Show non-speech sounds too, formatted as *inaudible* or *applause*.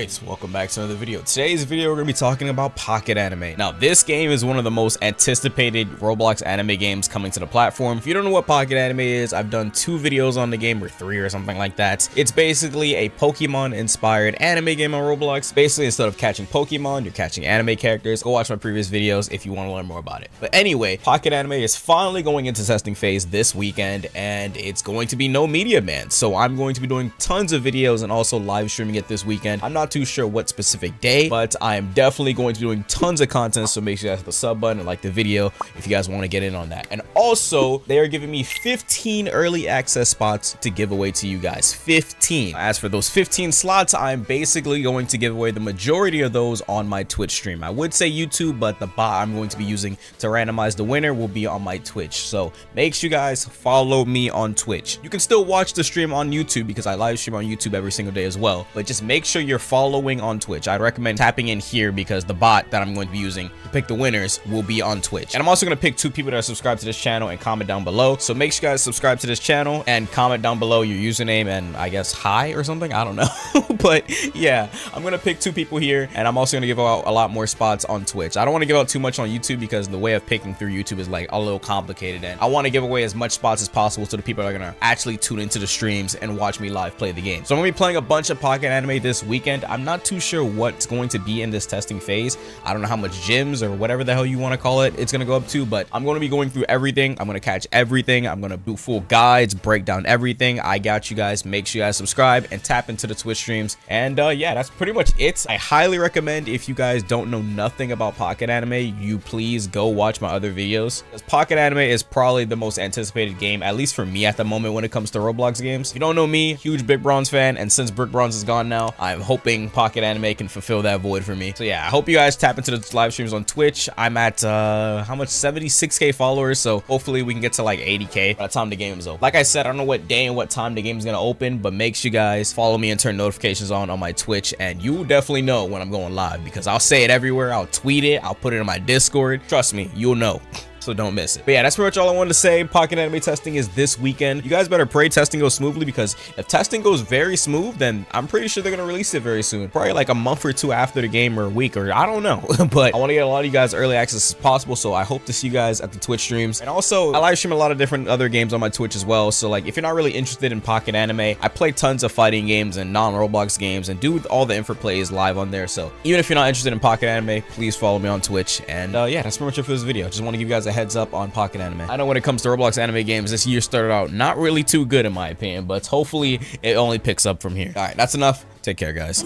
Alright, welcome back to another video. Today's video we're going to be talking about Pocket Anime. Now, this game is one of the most anticipated Roblox anime games coming to the platform. If you don't know what Pocket Anime is, I've done two videos on the game, or three or something like that. It's basically a Pokemon-inspired anime game on Roblox. Basically, instead of catching Pokemon, you're catching anime characters. Go watch my previous videos if you want to learn more about it. But anyway, Pocket Anime is finally going into testing phase this weekend, and it's going to be no media ban. So I'm going to be doing tons of videos and also live streaming it this weekend. I'm not too sure what specific day, but I am definitely going to be doing tons of content. So make sure you guys hit the sub button and like the video if you guys want to get in on that. And also, they are giving me 15 early access spots to give away to you guys. 15. As for those 15 slots, I'm basically going to give away the majority of those on my Twitch stream. I would say YouTube, but the bot I'm going to be using to randomize the winner will be on my Twitch. So make sure you guys follow me on Twitch. You can still watch the stream on YouTube because I live stream on YouTube every single day as well. But just make sure you're following on Twitch. I'd recommend tapping in here because the bot that I'm going to be using to pick the winners will be on Twitch. And I'm also going to pick two people that are subscribed to this channel and comment down below. So make sure you guys subscribe to this channel and comment down below your username and I guess hi or something. I don't know. *laughs* but yeah, I'm going to pick two people here and I'm also going to give out a lot more spots on Twitch. I don't want to give out too much on YouTube because the way of picking through YouTube is like a little complicated and I want to give away as much spots as possible so the people are going to actually tune into the streams and watch me live play the game. So I'm going to be playing a bunch of Pocket Anime this weekend. I'm not too sure what's going to be in this testing phase. I don't know how much gyms or whatever the hell you want to call it it's going to go up to, but I'm going to be going through everything. I'm going to catch everything. I'm going to do full guides, break down everything. I got you guys. Make sure you guys subscribe and tap into the Twitch streams. And uh, yeah, that's pretty much it. I highly recommend if you guys don't know nothing about Pocket Anime, you please go watch my other videos. Pocket Anime is probably the most anticipated game, at least for me at the moment when it comes to Roblox games. If you don't know me, huge Brick Bronze fan, and since Brick Bronze is gone now, I'm hoping Pocket Anime can fulfill that void for me. So yeah, I hope you guys tap into the live streams on Twitch. I'm at, uh, how much? 76k followers, so hopefully we can get to like 80k by the time the game is open. Like I said, I don't know what day and what time the game is gonna open, but make sure you guys follow me and turn notifications on on my Twitch, and you will definitely know when I'm going live because I'll say it everywhere. I'll tweet it. I'll put it in my Discord. Trust me, you'll know *laughs* so don't miss it. But yeah, that's pretty much all I wanted to say. Pocket Anime testing is this weekend. You guys better pray testing goes smoothly because if testing goes very smooth, then I'm pretty sure they're going to release it very soon. Probably like a month or two after the game or a week or I don't know. *laughs* but I want to get a lot of you guys early access as possible. So I hope to see you guys at the Twitch streams. And also, I live stream a lot of different other games on my Twitch as well. So like if you're not really interested in Pocket Anime, I play tons of fighting games and non-Roblox games and do all the Inferplays live on there. So even if you're not interested in Pocket Anime, please follow me on Twitch. And uh, yeah, that's pretty much it for this video. Just want to give you guys a heads up on Pocket Anime. I know when it comes to Roblox anime games, this year started out not really too good in my opinion, but hopefully it only picks up from here. All right, that's enough. Take care, guys.